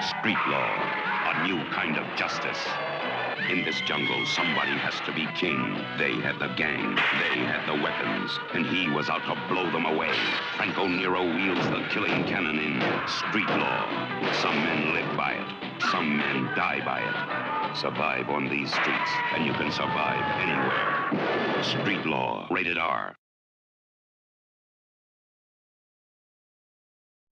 Street law, a new kind of justice. In this jungle, somebody has to be king. They had the gang, they had the weapons, and he was out to blow them away. Franco Nero wields the killing cannon in street law. Some men live by it, some men die by it. Survive on these streets, and you can survive anywhere. Street law, rated R.